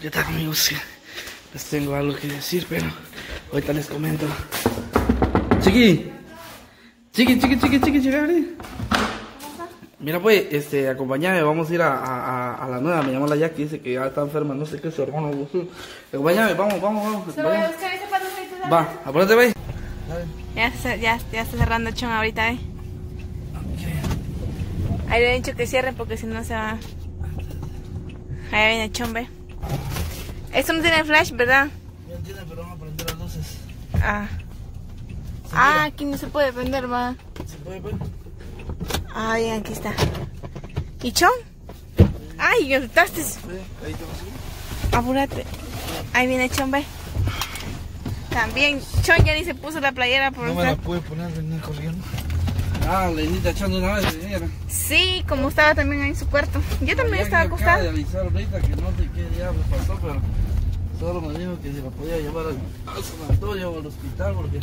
¿Qué tal amigos? Les tengo algo que decir, pero ahorita les comento. Chiqui, chiqui, chiqui, chiqui, chiqui, chiqui. Mira pues, este, acompáñame, vamos a ir a, a, a la nueva, me llama la Jackie, dice que ya está enferma, no sé qué es su hermano. Acompáñame, vamos, vamos, vamos. Frito, Va, apúrate, ve. Ya, ya, ya está cerrando el chon ahorita, eh. Ahí le he dicho que cierren porque si no se va. Ahí viene el chon, ve. Esto no tiene flash, ¿verdad? No entiende, pero vamos a prender las luces. Ah. Ah, aquí no se puede prender, va. ¿Se puede ver? Ah, bien, aquí está. ¿Y chon? Ay, ¿qué asustaste? Sí, ahí te Apúrate. Ahí viene Chon, ve. También, Chon ya ni se puso la playera por No me la pude poner, venir corriendo. Ah, Lenita echando una vez, señora. Sí, como estaba también ahí en su cuarto. Yo también estaba Acaba de acostada. avisar ahorita que no sé qué diablos pasó, pero solo me dijo que se la podía llevar al, sanatorio o al hospital porque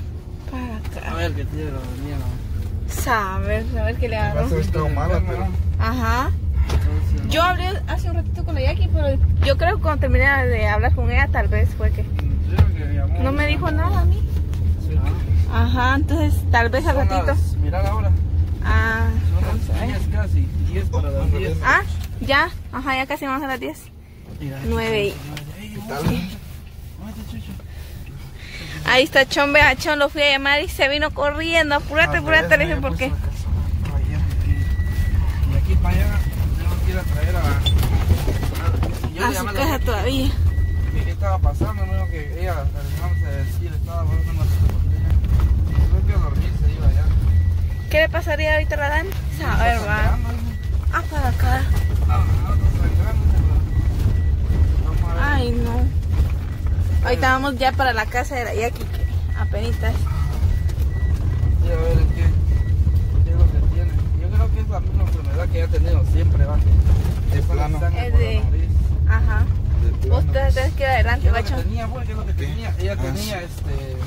Para a acá. ver qué tiene la venía. Saber, a ver qué le a agarró. ser estado mala, pero. Ajá. Yo hablé hace un ratito con la Jackie, pero yo creo que cuando terminé de hablar con ella, tal vez fue que no me dijo nada a mí. Ajá, entonces tal vez al ratito. Mira la hora, Ah, son las ver. 10 casi, 10 para las 10. Ah, ya. Ajá, ya casi vamos a las 10. Mira, Nueve y-. Ahí está Chon, ve a Chon, lo fui a llamar y se vino corriendo. Apúrate, apúrate, le dije, ¿por qué? Y aquí para allá tenemos que ir a traer a... a- su casa todavía. qué estaba pasando, no que ella, a decir, estaba hablando más Creo que a ¿Qué le pasaría ahorita a la Dani? A ver, va. Ah, para acá. Ay, no. Ahorita vamos ya para la casa de la Jackie, que apenas. Sí, a ver qué, qué es lo que tiene. Yo creo que es la misma enfermedad que ella ha tenido siempre, va. Es plano. Es por la de- nariz. Ajá. De Vos tenés que ir ¿Qué adelante, es lo que tenía, pues? ¿Qué es lo que ¿Qué? tenía? Ella Ah, tenía, este...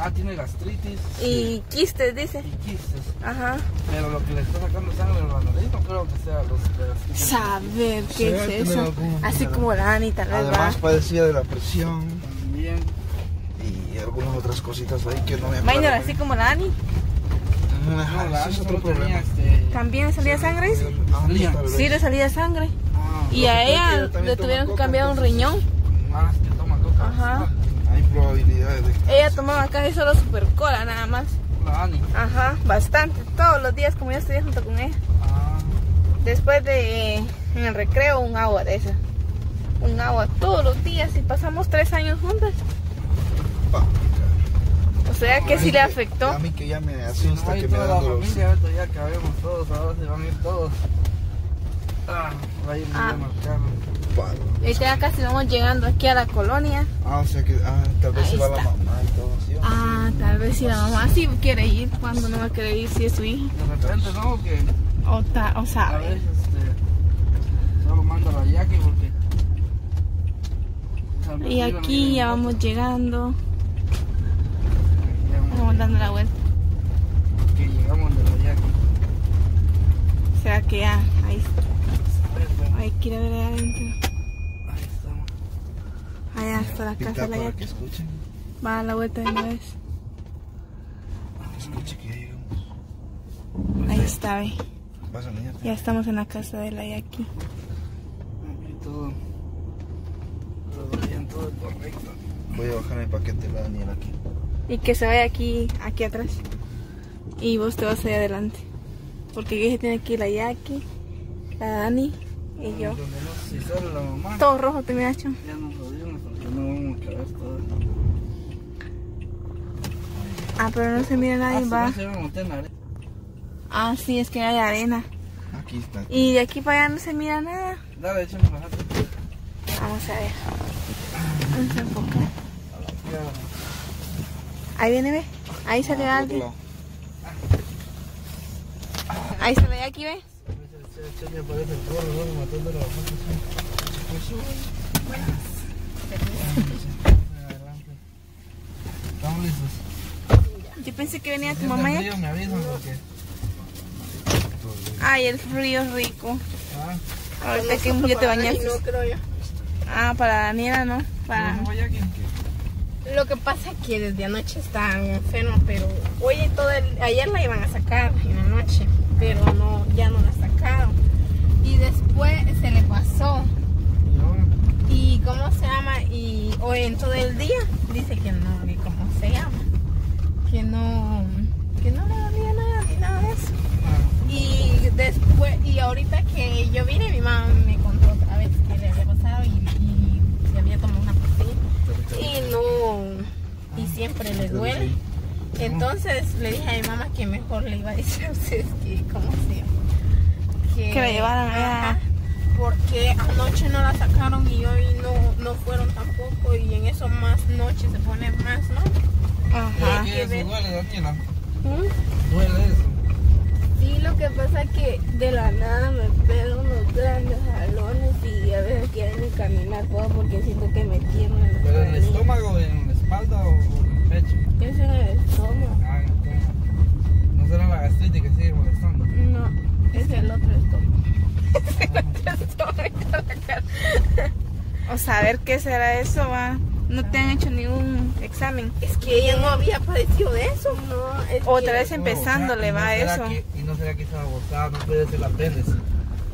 Ah, tiene gastritis Y quistes, dice. y quistes. Ajá. Pero lo que le está sacando sangre la nariz no creo que sea los gastritis. Saber qué es eso. Así enfermedad. como la Dani, tal vez va. Además padecía de la presión También. y algunas otras cositas ahí que no me Minor, así como la Dani. Ajá, No, la es otro tenía, problema. este... También le salía sangre. Ah, Salía. vez. Sí, le salía sangre. Ah, Y a ella le tuvieron que cambiar un riñón. Más que toma coca. Ajá. Hay probabilidades de que Ella tomaba casi solo super cola nada más. La Ani. Ajá, bastante. Todos los días como yo estudié junto con ella. Ah, Después de en el recreo un agua de esa. Un agua todos los días y pasamos tres años juntas. O sea que sí le A afectó. mí que ya me si no asusta que me dan la dolor. familia, ahorita ya cabemos todos, ahora se van a ir todos. Ah, va a ir Ah. bien al Ahorita ya casi vamos llegando aquí a la colonia. Ah, o sea que ah, tal vez Ahí se va está. la mamá y todo así. ¿o? Ah, tal vez si la mamá sí quiere ir. Cuando no va a querer ir si es su hija. De repente, ¿no? Que O, ta- o a veces este, solo manda la Jackie porque... Y aquí ya vamos llegando. Vamos. Dando la vuelta. Que llegamos de la Jackie. O sea que ya, ahí está. Ahí Hay que ir a ver allá adentro. Allá está la casa de la para que escuchen. Va a la vuelta de una vez. Que escuchen que ya llegamos. Ahí está, ve. Ya estamos en la casa de la Jackie. Aquí todo... Todo bien, todo correcto. Voy a bajar el paquete de la Daniela aquí. Y que se vaya aquí, aquí atrás. Y vos te vas allá adelante. Porque aquí se tiene que ir la Jackie, la Dani y yo. Todo rojo te mira, Chon. ya Ah, pero no se mira Ah, nadie, si va. se. Ah, sí, es que hay arena. Aquí está. Y de aquí para allá no se mira nada. Dale, échame la jata. Vamos a ver. Vamos a enfocar. Ahí viene, ve. Ahí sale Ah, alguien. Ahí sale de aquí, ve. El Estamos listos. Yo pensé que venía tu mamá sienten ya. frío, me avisan porque... Ay, el frío es rico. Ah, Ahorita que ya te bañaste. Ah, para Daniela, ¿no? Para... Lo que pasa es que desde anoche está enferma, pero hoy todo el, ayer la iban a sacar en la noche, pero no, ya no la sacaron. Y después se le pasó. ¿Y ahora? ¿Y cómo se llama? Y hoy en todo el día dice que no, ni cómo se llama. Que no, que no le dolía nada ni nada de eso. Y después, y ahorita que yo vine, mi mamá me contó otra vez que le había pasado y, y se había tomado una pastilla. Y no, y siempre le duele. Entonces le dije a mi mamá que mejor le iba a decir a ustedes que, ¿cómo se llama? Que la llevaran allá. Porque anoche no la sacaron y hoy no, no fueron tampoco. Y en eso más noche se pone más, ¿no? Ajá. ¿Qué duele, Daniela? ¿Mm? ¿Duele eso? Sí, lo que pasa es que de la nada me pego unos grandes jalones y a veces quiero ni caminar puedo porque siento que me tiemblan las ¿Pero en el estómago, en la espalda o en el pecho? Es en el estómago. Ah, en el estómago. ¿No será la gastritis que sigue molestando? No, es el otro estómago. O saber qué será eso, va. No te han hecho ningún examen. Es que ella no había padecido de eso. No, es Otra que- vez empezándole, ¿y no va será eso. que- y no será que estaba botada, no puede ser la apéndice.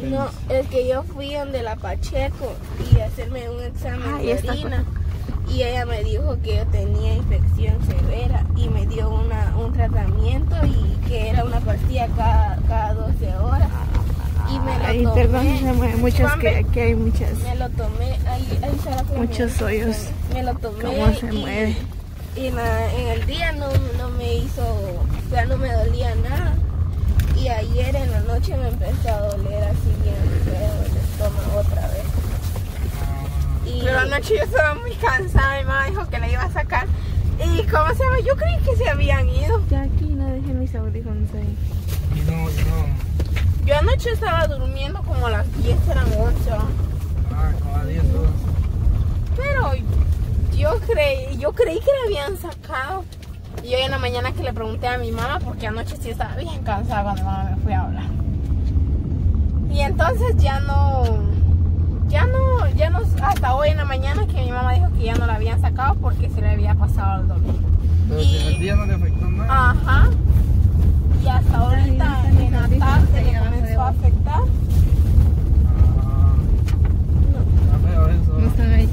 No, es que yo fui donde la Pacheco y a hacerme un examen Ahí de orina. Y ella me dijo que yo tenía infección severa y me dio una, un tratamiento y que era una pastilla cada, cada 12 horas. Y me lo Ay, tomé. perdón, se mueve muchas que aquí hay muchas. Me lo tomé, ahí, ahí está la flor, Muchos hoyos. Me lo tomé. ¿Cómo se y, mueve? Y la- en el día no, no me hizo, o sea, no me dolía nada. Y ayer en la noche me empezó a doler así bien feo el estómago otra vez. Y... Pero anoche yo estaba muy cansada, mi mamá dijo que la iba a sacar. Y cómo se llama, yo creí que se habían ido. Ya aquí no dejé mis audífonos ahí. Y no, y no. Yo anoche estaba durmiendo como a las 10, eran 11. ¿va? Ah, como a 10 horas. Pero yo creí, yo creí que la habían sacado. Y hoy en la mañana que le pregunté a mi mamá, porque anoche sí estaba bien cansada cuando mamá me fue a hablar. Y entonces ya no, ya no, ya no, hasta hoy en la mañana que mi mamá dijo que ya no la habían sacado porque se le había pasado el dolor. Pero Y- el día no le afectó nada. Ajá. Y hasta ahorita la tarde le comenzó a afectar. Ah, eso. No están ahí.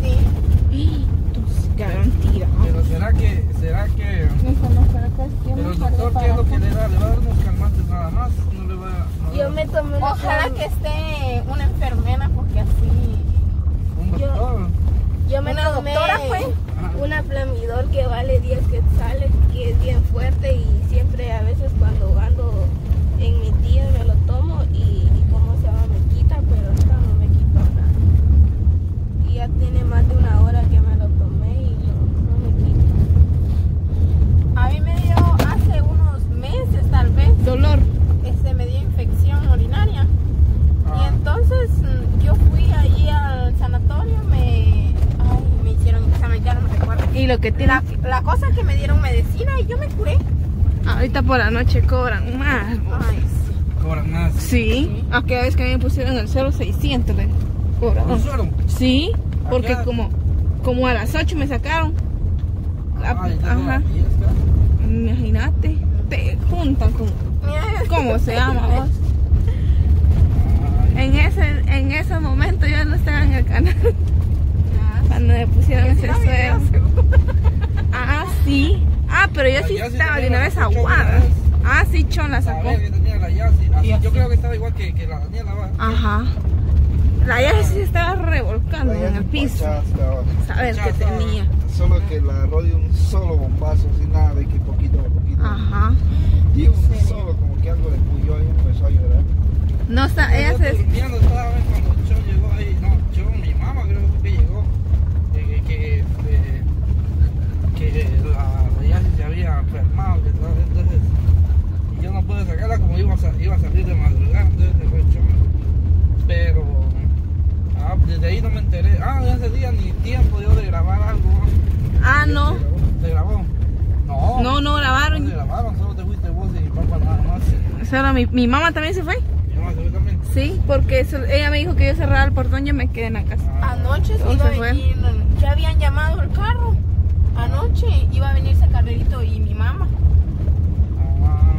Tirados. Pero será que, será que. Pero el doctor, ¿qué es lo que le da? ¿Le va a dar unos calmantes nada más? No le va no le Yo va- me tomé Ojalá que esté una enfermera porque así. Un yo- doctor. Yo me ¿Una tomé doctora fue? Ajá. una flamidor que vale 10 quetzales, que es bien fuerte y siempre a veces cuando ando en mi día me lo tomo y, y cómo se llama me quita, pero esta no me quitó nada. Y ya tiene más de una hora que me lo tomé y no, no me quita. A mí me dio hace unos meses tal vez, Dolor. este me dio infección urinaria. Y Ah. entonces mm, yo fui allí al sanatorio, me, ay, me hicieron examen, ya no me recuerdo. Y lo que tiene. La, la cosa es que me dieron medicina y yo me curé. Ahorita por la noche cobran más. Ay, sí. Cobran más. Sí. Aquella vez que a mí me pusieron el 0600, le cobraron. ¿Un suero? Sí, porque Acá. como, como a las 8 me sacaron. La- Ah, tengo ajá. Imagínate. Te juntan con. ¿Cómo se llama vos? En ese, en ese momento yo no estaba en el canal. Cuando me pusieron ese suero. Ah, sí. Ah, pero yo sí Yassi estaba de una vez aguada. Ah, sí, Chon la A sacó. ver, yo la Yassi. Así, creo que estaba igual que, que la Daniela. va. Ajá. La ya sí se estaba revolcando en el Yassi piso. Estaba. Qué estaba. tenía. Solo que la rodilla un solo bombazo, sin nada de que poquito a poquito. Ajá. Y un solo, como que algo le puyó y empezó a llorar. No está, ella se. durmiendo estaba cuando Chon llegó ahí. No, Chon, mi mamá creo que llegó. Que, que, este, que la, la Yassi se había enfermado. Que todo, entonces, y yo no pude sacarla como iba a, sa- iba a salir de madrugada. Entonces se fue Chon. Pero ah, desde ahí no me enteré. Ah, ese día ni tiempo dio de grabar algo. Ah, no. ¿Se grabó? No. No, no No se solo te fuiste vos y mi papá nada más. Solo mi, mi mamá también se fue. Mi mamá se fue también. Sí, porque eso- ella me dijo que yo cerraba el portón, yo me quedé en la casa. Anoche se ¿Dónde iba a venir, ya habían llamado el carro. Anoche iba a venirse Carrerito y mi mamá. Ah,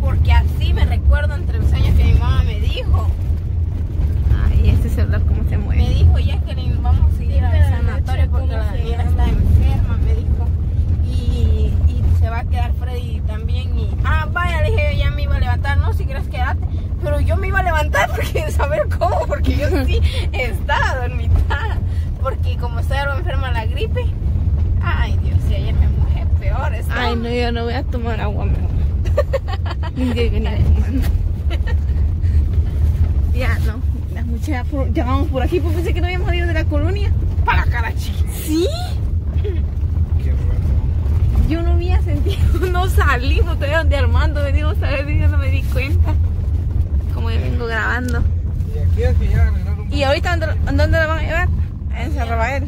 Porque así me recuerdo entre los años que mi mamá me dijo. Ay, este celular cómo se Me mueve. dijo, Jacqueline, vamos a ir al sanatorio porque la Daniela está enferma, me dijo. Y, y se va a quedar Freddy también. Y, ah, vaya, le dije, ya me iba a levantar. No, si quieres quedarte. Pero yo me iba a levantar porque saber cómo, porque yo sí estaba dormitada. Porque como estoy algo enferma de la gripe. Ay, Dios, y ayer me mojé peor. estaba. Ay, no, yo no voy a tomar agua mejor. Ni de venir fumando. Ya, no. Las muchachas ya, por- ya vamos por aquí, pues pensé que no habíamos ido de la colonia. Para la cara chica. Sí, qué raro. yo no había sentido, no salimos todavía donde Armando me dijo, ¿sabes? Y yo no me di cuenta. Como yo vengo grabando. Y aquí es que ya arreglaron. ¿Y ahorita dónde, dónde la van a llevar? En San Rafael.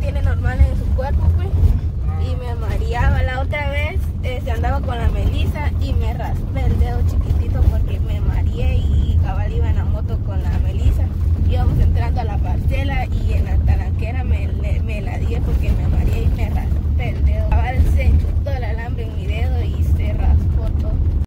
tiene normal en su cuerpo, pues. Y me mareaba. La otra vez se andaba con la melisa y me raspé el dedo chiquitito porque me mareé y cabal iba en la moto con la melisa. Íbamos entrando a la parcela y en la taranquera me, la di porque me mareé y me raspé el dedo. Cabal se